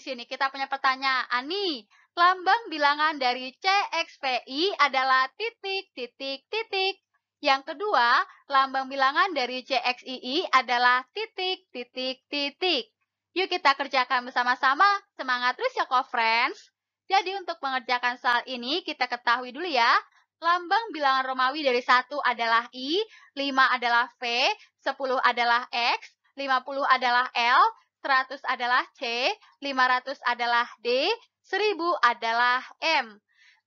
di sini kita punya pertanyaan nih. Lambang bilangan dari CXVI adalah titik, titik, titik. Yang kedua, lambang bilangan dari CXII adalah titik, titik, titik. Yuk kita kerjakan bersama-sama. Semangat terus ya, co-friends. Jadi untuk mengerjakan soal ini, kita ketahui dulu ya. Lambang bilangan Romawi dari 1 adalah I, 5 adalah V, 10 adalah X, 50 adalah L, 100 adalah C, 500 adalah D, 1000 adalah M.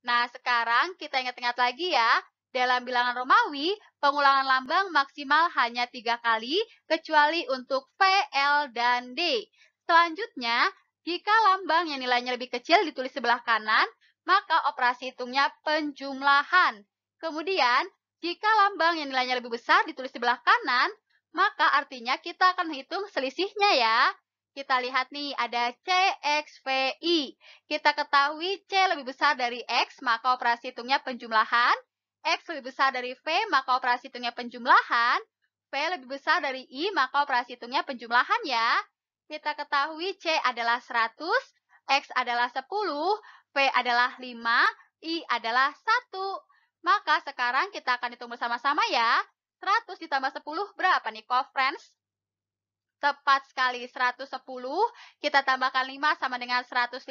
Nah, sekarang kita ingat-ingat lagi ya. Dalam bilangan Romawi, pengulangan lambang maksimal hanya tiga kali, kecuali untuk V, L, dan D. Selanjutnya, jika lambang yang nilainya lebih kecil ditulis sebelah kanan, maka operasi hitungnya penjumlahan. Kemudian, jika lambang yang nilainya lebih besar ditulis sebelah kanan, maka artinya kita akan menghitung selisihnya ya. Kita lihat nih, ada CXVI. Kita ketahui C lebih besar dari X, maka operasi hitungnya penjumlahan. X lebih besar dari V, maka operasi hitungnya penjumlahan. V lebih besar dari I, maka operasi hitungnya penjumlahan ya. Kita ketahui C adalah 100, X adalah 10, V adalah 5, I adalah 1. Maka sekarang kita akan hitung bersama-sama ya. 100 ditambah 10 berapa nih, co-friends? Tepat sekali, 110. Kita tambahkan 5 sama dengan 115.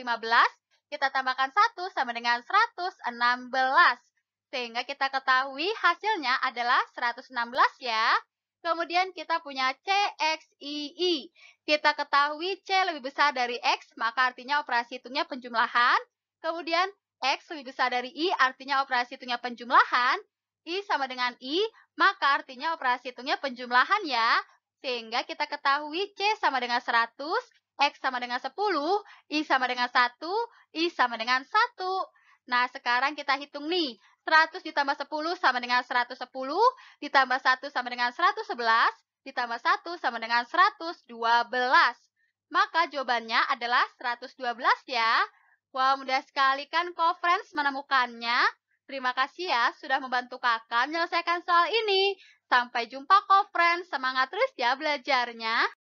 Kita tambahkan 1 sama dengan 116. Sehingga kita ketahui hasilnya adalah 116 ya. Kemudian kita punya CXII. Kita ketahui C lebih besar dari X, maka artinya operasi hitungnya penjumlahan. Kemudian X lebih besar dari I, artinya operasi hitungnya penjumlahan. I sama dengan I, maka artinya operasi hitungnya penjumlahan ya. Sehingga kita ketahui C sama dengan 100, X sama dengan 10, I sama dengan 1, I sama dengan 1. Nah, sekarang kita hitung nih. 100 ditambah 10 sama dengan 110, ditambah 1 sama dengan 111, ditambah 1 sama dengan 112. Maka jawabannya adalah 112 ya. Wah, mudah sekali kan co-friends menemukannya. Terima kasih ya sudah membantu kakak menyelesaikan soal ini. Sampai jumpa co-friends, semangat terus ya belajarnya.